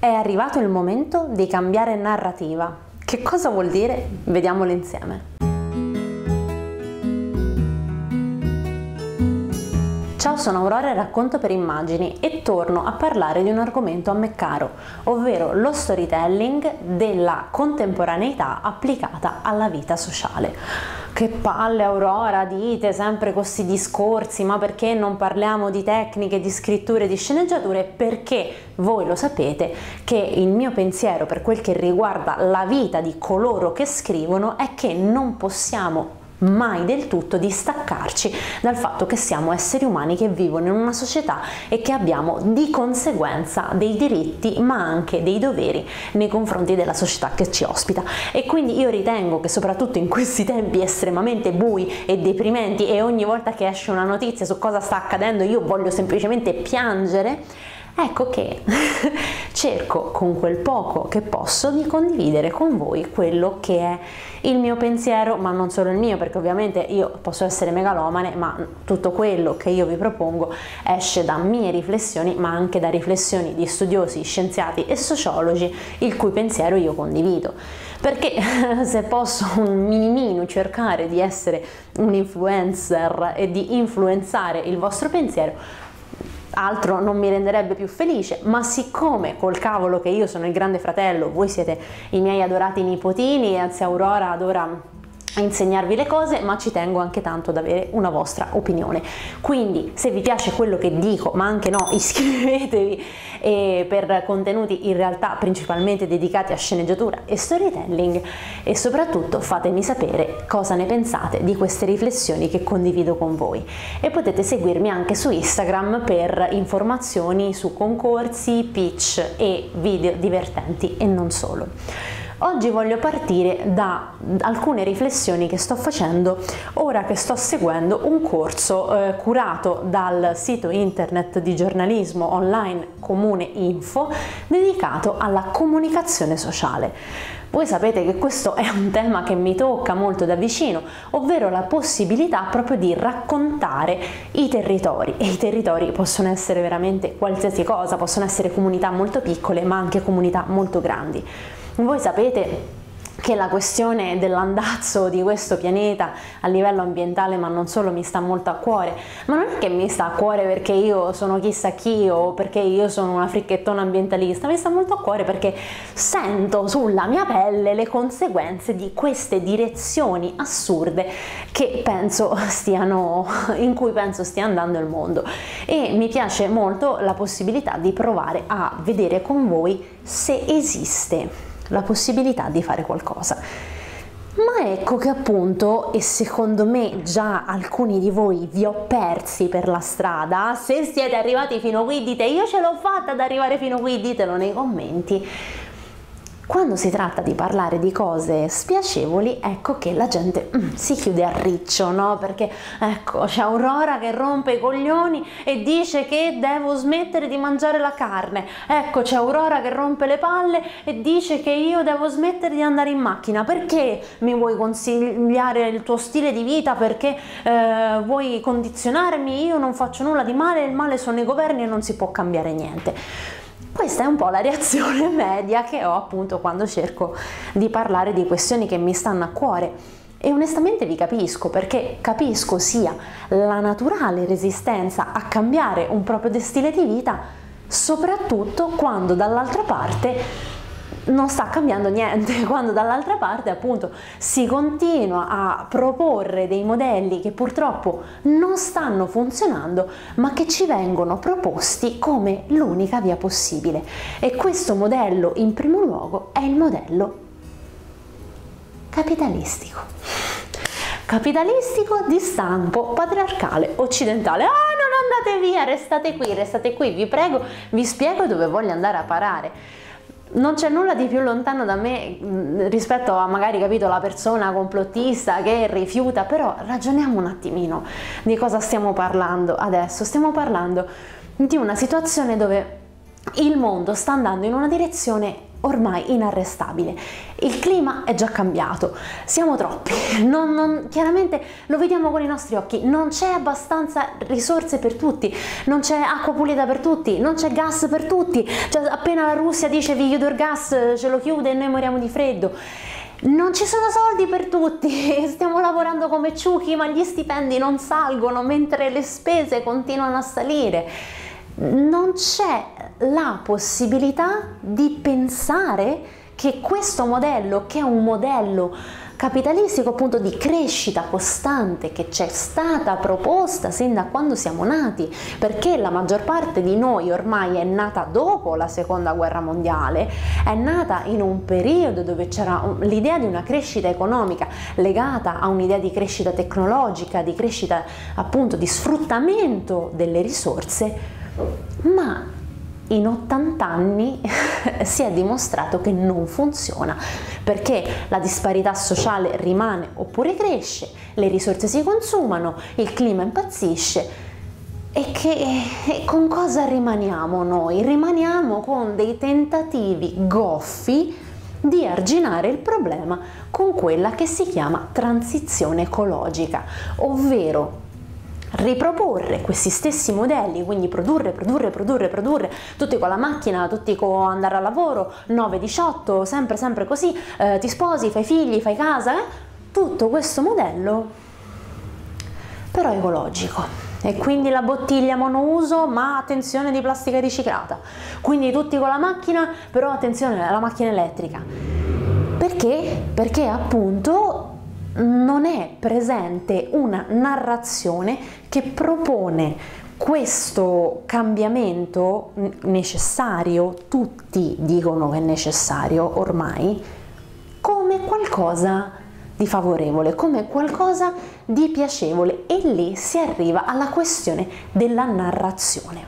È arrivato il momento di cambiare narrativa. Che cosa vuol dire? Vediamolo insieme. Ciao, sono Aurora e racconto per immagini e torno a parlare di un argomento a me caro, ovvero lo storytelling della contemporaneità applicata alla vita sociale. Che palle Aurora, dite sempre questi discorsi, ma perché non parliamo di tecniche, di scritture, di sceneggiature? Perché voi lo sapete che il mio pensiero per quel che riguarda la vita di coloro che scrivono è che non possiamo mai del tutto distaccarci dal fatto che siamo esseri umani che vivono in una società e che abbiamo di conseguenza dei diritti ma anche dei doveri nei confronti della società che ci ospita. E quindi io ritengo che soprattutto in questi tempi estremamente bui e deprimenti e ogni volta che esce una notizia su cosa sta accadendo io voglio semplicemente piangere Ecco che cerco con quel poco che posso di condividere con voi quello che è il mio pensiero, ma non solo il mio, perché ovviamente io posso essere megalomane, ma tutto quello che io vi propongo esce da mie riflessioni, ma anche da riflessioni di studiosi, scienziati e sociologi, il cui pensiero io condivido. Perché se posso un minimino cercare di essere un influencer e di influenzare il vostro pensiero, altro non mi renderebbe più felice, ma siccome col cavolo che io sono il grande fratello, voi siete i miei adorati nipotini, anzi Aurora adora insegnarvi le cose, ma ci tengo anche tanto ad avere una vostra opinione. Quindi, se vi piace quello che dico, ma anche no, iscrivetevi eh, per contenuti in realtà principalmente dedicati a sceneggiatura e storytelling e soprattutto fatemi sapere cosa ne pensate di queste riflessioni che condivido con voi. E potete seguirmi anche su Instagram per informazioni su concorsi, pitch e video divertenti e non solo. Oggi voglio partire da alcune riflessioni che sto facendo ora che sto seguendo un corso eh, curato dal sito internet di giornalismo online Comune Info dedicato alla comunicazione sociale. Voi sapete che questo è un tema che mi tocca molto da vicino, ovvero la possibilità proprio di raccontare i territori e i territori possono essere veramente qualsiasi cosa, possono essere comunità molto piccole ma anche comunità molto grandi. Voi sapete che la questione dell'andazzo di questo pianeta a livello ambientale, ma non solo, mi sta molto a cuore. Ma non è che mi sta a cuore perché io sono chissà chi o perché io sono una fricchettona ambientalista, mi sta molto a cuore perché sento sulla mia pelle le conseguenze di queste direzioni assurde stiano, in cui penso stia andando il mondo. E mi piace molto la possibilità di provare a vedere con voi se esiste la possibilità di fare qualcosa. Ma ecco che appunto, e secondo me già alcuni di voi vi ho persi per la strada, se siete arrivati fino qui dite io ce l'ho fatta ad arrivare fino qui, ditelo nei commenti, quando si tratta di parlare di cose spiacevoli, ecco che la gente mm, si chiude a riccio, no? Perché ecco, c'è Aurora che rompe i coglioni e dice che devo smettere di mangiare la carne. Ecco, c'è Aurora che rompe le palle e dice che io devo smettere di andare in macchina. Perché mi vuoi consigliare il tuo stile di vita? Perché eh, vuoi condizionarmi? Io non faccio nulla di male, il male sono i governi e non si può cambiare niente. Questa è un po' la reazione media che ho appunto quando cerco di parlare di questioni che mi stanno a cuore. E onestamente vi capisco perché capisco sia la naturale resistenza a cambiare un proprio stile di vita, soprattutto quando dall'altra parte non sta cambiando niente, quando dall'altra parte appunto si continua a proporre dei modelli che purtroppo non stanno funzionando, ma che ci vengono proposti come l'unica via possibile. E questo modello in primo luogo è il modello capitalistico. Capitalistico di stampo patriarcale occidentale. Ah, non andate via, restate qui, restate qui, vi prego, vi spiego dove voglio andare a parare non c'è nulla di più lontano da me mm, rispetto a magari capito la persona complottista che rifiuta, però ragioniamo un attimino di cosa stiamo parlando adesso. Stiamo parlando di una situazione dove il mondo sta andando in una direzione ormai inarrestabile. Il clima è già cambiato, siamo troppi, non, non, chiaramente lo vediamo con i nostri occhi, non c'è abbastanza risorse per tutti, non c'è acqua pulita per tutti, non c'è gas per tutti, cioè, appena la Russia dice vi chiudo il gas, ce lo chiude e noi moriamo di freddo. Non ci sono soldi per tutti, stiamo lavorando come ciuchi ma gli stipendi non salgono mentre le spese continuano a salire non c'è la possibilità di pensare che questo modello, che è un modello capitalistico appunto di crescita costante che c'è stata proposta sin da quando siamo nati, perché la maggior parte di noi ormai è nata dopo la seconda guerra mondiale, è nata in un periodo dove c'era l'idea di una crescita economica legata a un'idea di crescita tecnologica, di crescita appunto di sfruttamento delle risorse ma in 80 anni si è dimostrato che non funziona perché la disparità sociale rimane oppure cresce, le risorse si consumano, il clima impazzisce e, che, e con cosa rimaniamo noi? Rimaniamo con dei tentativi goffi di arginare il problema con quella che si chiama transizione ecologica, ovvero riproporre questi stessi modelli, quindi produrre, produrre, produrre, produrre, tutti con la macchina, tutti con andare al lavoro, 9-18, sempre, sempre così, eh, ti sposi, fai figli, fai casa, eh? tutto questo modello però ecologico e quindi la bottiglia monouso ma attenzione di plastica riciclata quindi tutti con la macchina però attenzione alla macchina elettrica perché? perché appunto non è presente una narrazione che propone questo cambiamento necessario, tutti dicono che è necessario ormai, come qualcosa di favorevole, come qualcosa di piacevole e lì si arriva alla questione della narrazione.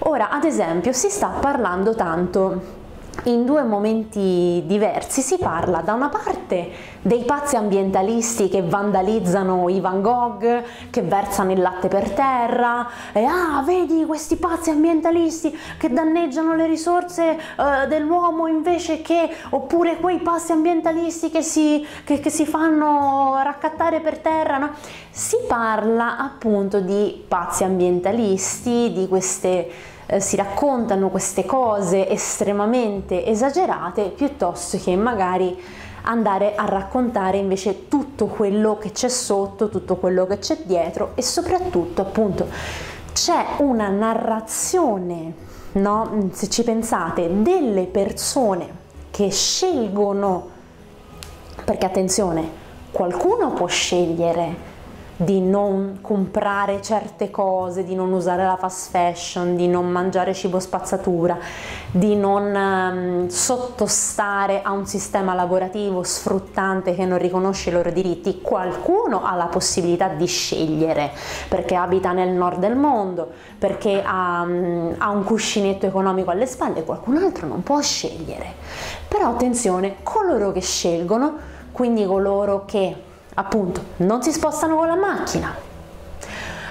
Ora, ad esempio, si sta parlando tanto in due momenti diversi si parla da una parte dei pazzi ambientalisti che vandalizzano i Van Gogh, che versano il latte per terra, e ah, vedi questi pazzi ambientalisti che danneggiano le risorse uh, dell'uomo invece che, oppure quei pazzi ambientalisti che si, che, che si fanno raccattare per terra. No? Si parla appunto di pazzi ambientalisti, di queste eh, si raccontano queste cose estremamente esagerate piuttosto che magari andare a raccontare invece tutto quello che c'è sotto, tutto quello che c'è dietro e soprattutto appunto c'è una narrazione, no? se ci pensate, delle persone che scelgono, perché attenzione, qualcuno può scegliere di non comprare certe cose, di non usare la fast fashion, di non mangiare cibo spazzatura, di non um, sottostare a un sistema lavorativo sfruttante che non riconosce i loro diritti. Qualcuno ha la possibilità di scegliere perché abita nel nord del mondo, perché ha, um, ha un cuscinetto economico alle spalle, qualcun altro non può scegliere. Però attenzione, coloro che scelgono, quindi coloro che appunto non si spostano con la macchina,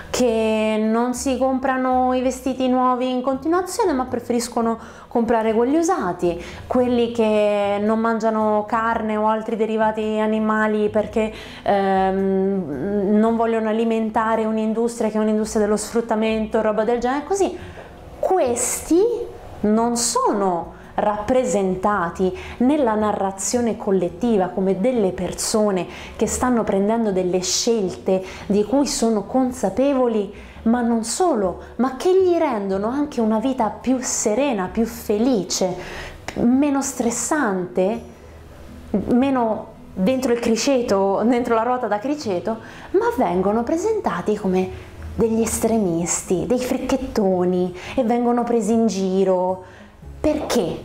che non si comprano i vestiti nuovi in continuazione ma preferiscono comprare quelli usati, quelli che non mangiano carne o altri derivati animali perché ehm, non vogliono alimentare un'industria che è un'industria dello sfruttamento, roba del genere, così. Questi non sono rappresentati nella narrazione collettiva come delle persone che stanno prendendo delle scelte di cui sono consapevoli, ma non solo, ma che gli rendono anche una vita più serena, più felice, meno stressante, meno dentro il criceto, dentro la ruota da criceto, ma vengono presentati come degli estremisti, dei fricchettoni e vengono presi in giro perché?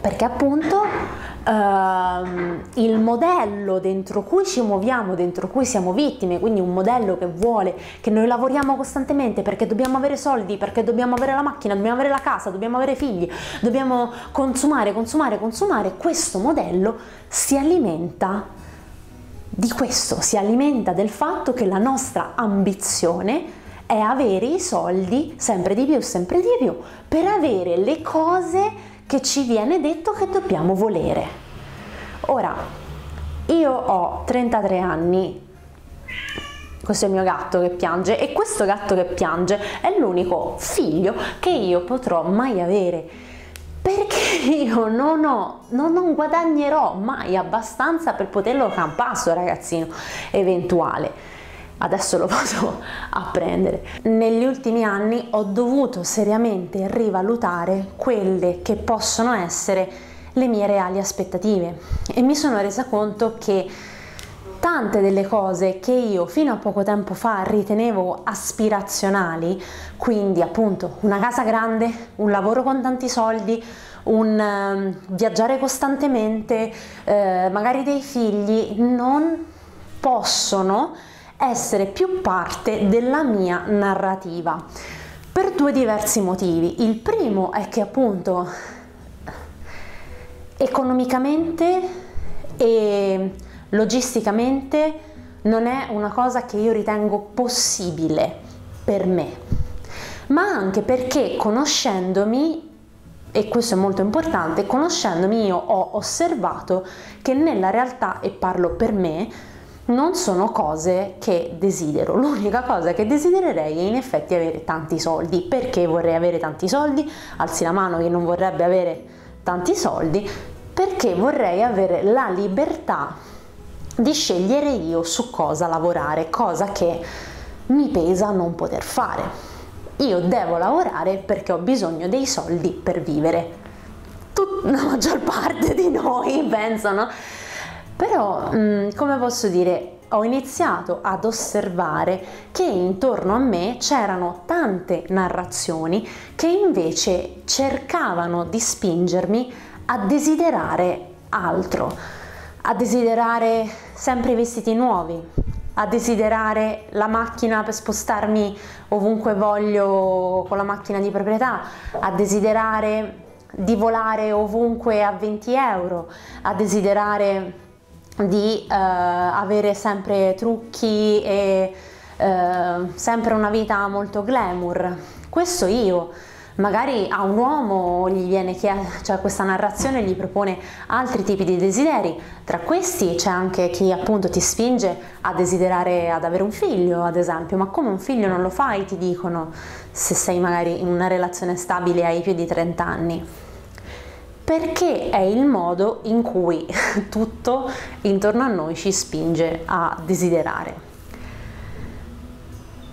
Perché appunto Uh, il modello dentro cui ci muoviamo, dentro cui siamo vittime, quindi un modello che vuole che noi lavoriamo costantemente perché dobbiamo avere soldi, perché dobbiamo avere la macchina, dobbiamo avere la casa, dobbiamo avere figli, dobbiamo consumare, consumare, consumare, questo modello si alimenta di questo, si alimenta del fatto che la nostra ambizione è avere i soldi sempre di più, sempre di più, per avere le cose che ci viene detto che dobbiamo volere. Ora, io ho 33 anni, questo è il mio gatto che piange e questo gatto che piange è l'unico figlio che io potrò mai avere. Perché io non ho, non, non guadagnerò mai abbastanza per poterlo campare sto ragazzino eventuale adesso lo vado a prendere. Negli ultimi anni ho dovuto seriamente rivalutare quelle che possono essere le mie reali aspettative e mi sono resa conto che tante delle cose che io fino a poco tempo fa ritenevo aspirazionali, quindi appunto una casa grande, un lavoro con tanti soldi, un uh, viaggiare costantemente, uh, magari dei figli, non possono essere più parte della mia narrativa per due diversi motivi. Il primo è che appunto economicamente e logisticamente non è una cosa che io ritengo possibile per me, ma anche perché conoscendomi, e questo è molto importante, conoscendomi io ho osservato che nella realtà, e parlo per me, non sono cose che desidero. L'unica cosa che desidererei è in effetti avere tanti soldi. Perché vorrei avere tanti soldi? Alzi la mano che non vorrebbe avere tanti soldi. Perché vorrei avere la libertà di scegliere io su cosa lavorare, cosa che mi pesa non poter fare. Io devo lavorare perché ho bisogno dei soldi per vivere. Tut- la maggior parte di noi pensano. Però, mh, mm, come posso dire, ho iniziato ad osservare che intorno a me c'erano tante narrazioni che invece cercavano di spingermi a desiderare altro a desiderare sempre i vestiti nuovi, a desiderare la macchina per spostarmi ovunque voglio con la macchina di proprietà, a desiderare di volare ovunque a 20 euro, a desiderare di uh, avere sempre trucchi e uh, sempre una vita molto glamour. Questo io magari a un uomo gli viene chiesto, cioè questa narrazione gli propone altri tipi di desideri, tra questi c'è anche chi appunto ti spinge a desiderare ad avere un figlio, ad esempio, ma come un figlio non lo fai, ti dicono, se sei magari in una relazione stabile ai più di 30 anni. Perché è il modo in cui tutto intorno a noi ci spinge a desiderare.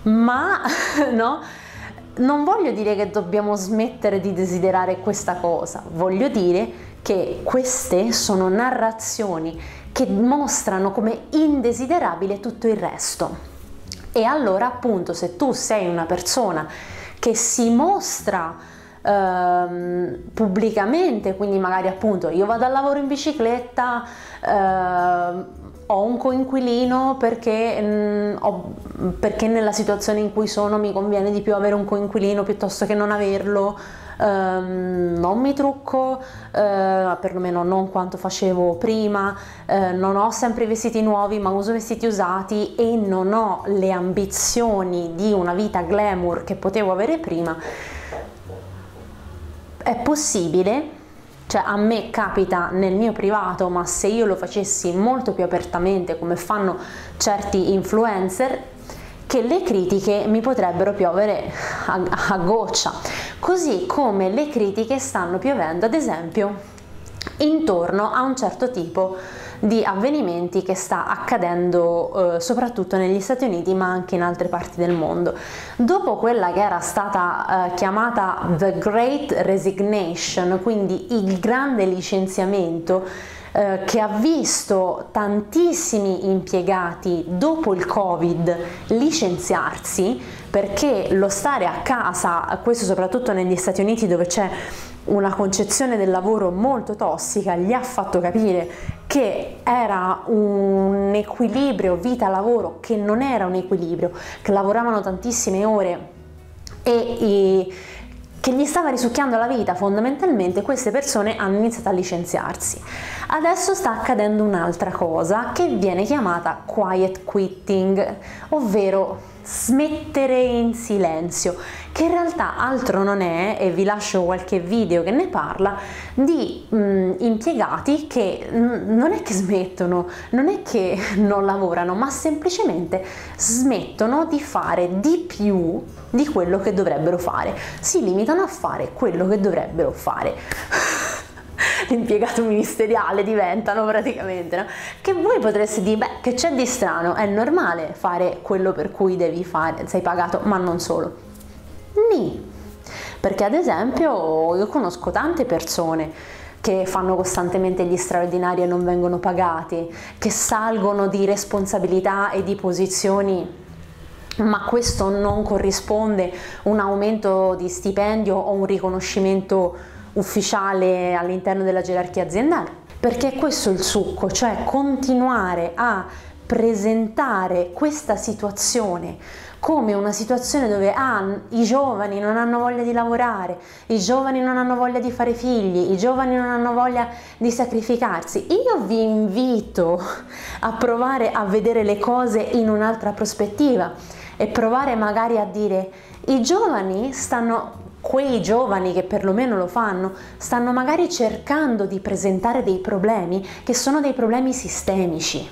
Ma no? non voglio dire che dobbiamo smettere di desiderare questa cosa, voglio dire che queste sono narrazioni che mostrano come indesiderabile tutto il resto. E allora appunto se tu sei una persona che si mostra ehm, pubblicamente, quindi magari appunto io vado al lavoro in bicicletta, ehm, ho un coinquilino perché, mh, mm, ho, perché, nella situazione in cui sono mi conviene di più avere un coinquilino piuttosto che non averlo, um, non mi trucco, uh, perlomeno non quanto facevo prima, uh, non ho sempre vestiti nuovi ma uso vestiti usati e non ho le ambizioni di una vita glamour che potevo avere prima, è possibile cioè a me capita nel mio privato, ma se io lo facessi molto più apertamente come fanno certi influencer, che le critiche mi potrebbero piovere a, a goccia, così come le critiche stanno piovendo ad esempio intorno a un certo tipo di di avvenimenti che sta accadendo eh, soprattutto negli Stati Uniti ma anche in altre parti del mondo. Dopo quella che era stata eh, chiamata The Great Resignation, quindi il grande licenziamento, eh, che ha visto tantissimi impiegati dopo il Covid licenziarsi perché lo stare a casa, questo soprattutto negli Stati Uniti dove c'è una concezione del lavoro molto tossica, gli ha fatto capire che era un equilibrio vita-lavoro che non era un equilibrio, che lavoravano tantissime ore e, e che gli stava risucchiando la vita, fondamentalmente queste persone hanno iniziato a licenziarsi. Adesso sta accadendo un'altra cosa che viene chiamata quiet quitting, ovvero smettere in silenzio, che in realtà altro non è, e vi lascio qualche video che ne parla, di mh, mm, impiegati che non è che smettono, non è che non lavorano, ma semplicemente smettono di fare di più di quello che dovrebbero fare, si limitano a fare quello che dovrebbero fare l'impiegato ministeriale diventano praticamente, no? Che voi potreste dire, beh, che c'è di strano, è normale fare quello per cui devi fare, sei pagato, ma non solo. Ni. Perché ad esempio io conosco tante persone che fanno costantemente gli straordinari e non vengono pagati, che salgono di responsabilità e di posizioni ma questo non corrisponde un aumento di stipendio o un riconoscimento ufficiale all'interno della gerarchia aziendale. Perché questo è il succo, cioè continuare a presentare questa situazione come una situazione dove ah, i giovani non hanno voglia di lavorare, i giovani non hanno voglia di fare figli, i giovani non hanno voglia di sacrificarsi. Io vi invito a provare a vedere le cose in un'altra prospettiva e provare magari a dire i giovani stanno quei giovani che perlomeno lo fanno stanno magari cercando di presentare dei problemi che sono dei problemi sistemici.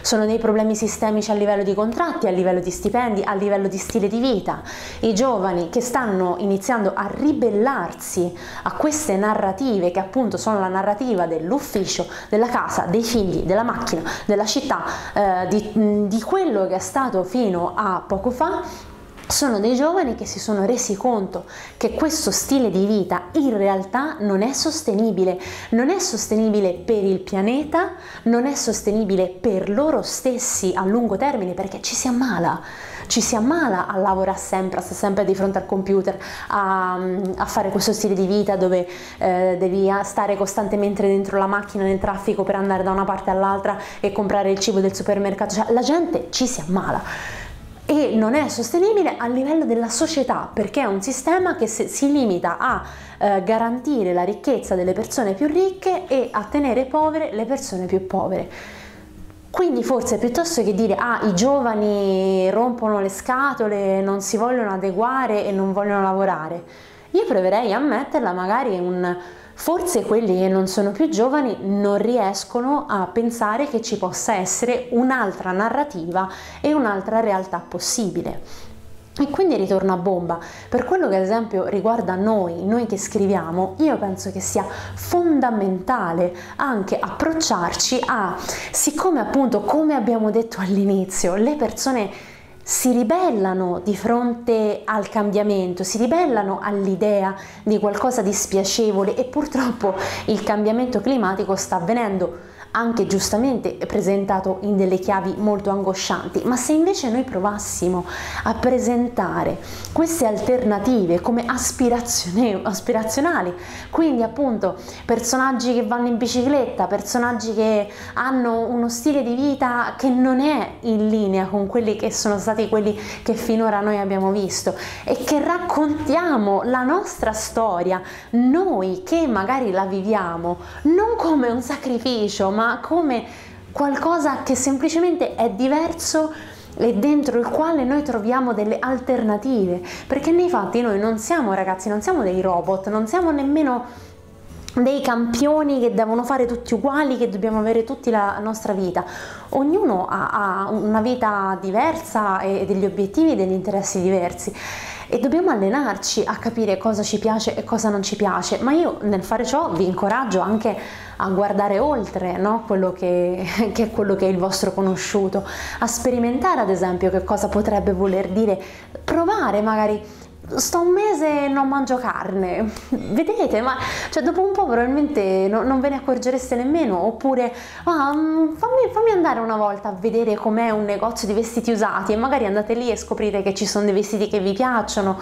Sono dei problemi sistemici a livello di contratti, a livello di stipendi, a livello di stile di vita. I giovani che stanno iniziando a ribellarsi a queste narrative che appunto sono la narrativa dell'ufficio, della casa, dei figli, della macchina, della città, eh, di, di quello che è stato fino a poco fa sono dei giovani che si sono resi conto che questo stile di vita in realtà non è sostenibile, non è sostenibile per il pianeta, non è sostenibile per loro stessi a lungo termine perché ci si ammala, ci si ammala a lavorare sempre, a stare sempre di fronte al computer, a, a fare questo stile di vita dove eh, devi stare costantemente dentro la macchina nel traffico per andare da una parte all'altra e comprare il cibo del supermercato, cioè la gente ci si ammala e non è sostenibile a livello della società perché è un sistema che si limita a eh, garantire la ricchezza delle persone più ricche e a tenere povere le persone più povere. Quindi forse piuttosto che dire ah i giovani rompono le scatole, non si vogliono adeguare e non vogliono lavorare, io proverei a metterla magari un Forse quelli che non sono più giovani non riescono a pensare che ci possa essere un'altra narrativa e un'altra realtà possibile. E quindi ritorno a bomba. Per quello che ad esempio riguarda noi, noi che scriviamo, io penso che sia fondamentale anche approcciarci a, siccome appunto, come abbiamo detto all'inizio, le persone si ribellano di fronte al cambiamento, si ribellano all'idea di qualcosa di spiacevole e purtroppo il cambiamento climatico sta avvenendo anche giustamente presentato in delle chiavi molto angoscianti, ma se invece noi provassimo a presentare queste alternative come aspirazionali, quindi appunto personaggi che vanno in bicicletta, personaggi che hanno uno stile di vita che non è in linea con quelli che sono stati quelli che finora noi abbiamo visto e che raccontiamo la nostra storia, noi che magari la viviamo non come un sacrificio, ma come qualcosa che semplicemente è diverso e dentro il quale noi troviamo delle alternative, perché nei fatti noi non siamo ragazzi, non siamo dei robot, non siamo nemmeno dei campioni che devono fare tutti uguali, che dobbiamo avere tutti la nostra vita. Ognuno ha, ha una vita diversa e degli obiettivi e degli interessi diversi e dobbiamo allenarci a capire cosa ci piace e cosa non ci piace, ma io nel fare ciò vi incoraggio anche a guardare oltre no? quello che, che, è quello che è il vostro conosciuto, a sperimentare ad esempio che cosa potrebbe voler dire. Provare magari sto un mese e non mangio carne, vedete, ma cioè, dopo un po' probabilmente no, non ve ne accorgereste nemmeno, oppure ah, mm, fammi, fammi, andare una volta a vedere com'è un negozio di vestiti usati e magari andate lì e scoprite che ci sono dei vestiti che vi piacciono,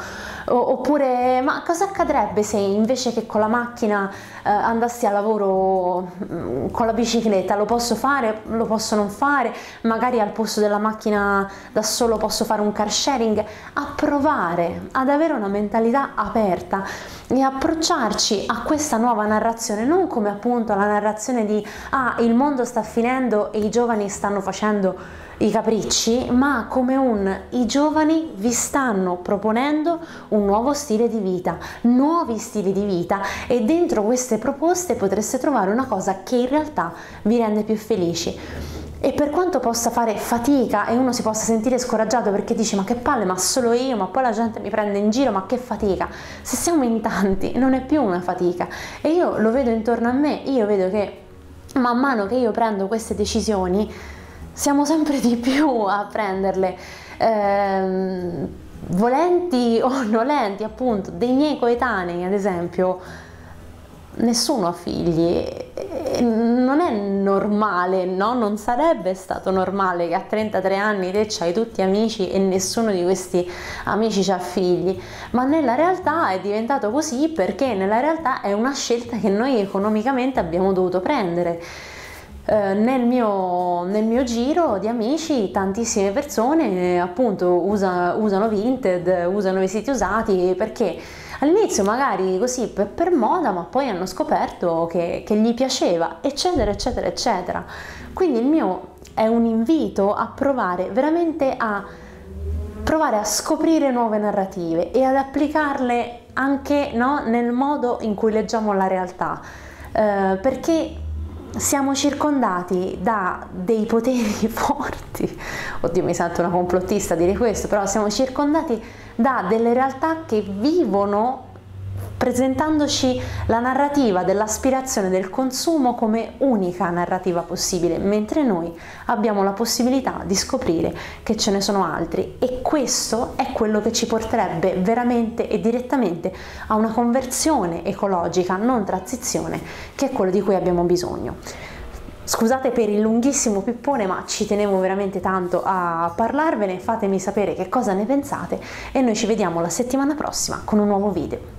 oppure ma cosa accadrebbe se invece che con la macchina eh, andassi a lavoro mm, con la bicicletta, lo posso fare, lo posso non fare, magari al posto della macchina da solo posso fare un car sharing, a provare ad avere una mentalità aperta e approcciarci a questa nuova narrazione non come appunto la narrazione di ah il mondo sta finendo e i giovani stanno facendo i capricci, ma come un i giovani vi stanno proponendo un nuovo stile di vita, nuovi stili di vita e dentro queste proposte potreste trovare una cosa che in realtà vi rende più felici. E per quanto possa fare fatica e uno si possa sentire scoraggiato perché dice ma che palle, ma solo io, ma poi la gente mi prende in giro, ma che fatica. Se siamo in tanti non è più una fatica. E io lo vedo intorno a me, io vedo che man mano che io prendo queste decisioni siamo sempre di più a prenderle. Ehm, volenti o nolenti, appunto, dei miei coetanei, ad esempio, nessuno ha figli, non è normale, no? Non sarebbe stato normale che a 33 anni te c'hai tutti amici e nessuno di questi amici ha figli, ma nella realtà è diventato così perché nella realtà è una scelta che noi economicamente abbiamo dovuto prendere. Eh, nel, mio, nel, mio, giro di amici tantissime persone appunto usa, usano Vinted, usano vestiti usati perché all'inizio magari così per, per, moda ma poi hanno scoperto che, che gli piaceva eccetera eccetera eccetera. Quindi il mio è un invito a provare veramente a provare a scoprire nuove narrative e ad applicarle anche no, nel modo in cui leggiamo la realtà. Eh, perché siamo circondati da dei poteri forti, oddio mi sento una complottista a dire questo, però siamo circondati da delle realtà che vivono presentandoci la narrativa dell'aspirazione del consumo come unica narrativa possibile, mentre noi abbiamo la possibilità di scoprire che ce ne sono altri e questo è quello che ci porterebbe veramente e direttamente a una conversione ecologica, non transizione, che è quello di cui abbiamo bisogno. Scusate per il lunghissimo pippone, ma ci tenevo veramente tanto a parlarvene, fatemi sapere che cosa ne pensate e noi ci vediamo la settimana prossima con un nuovo video.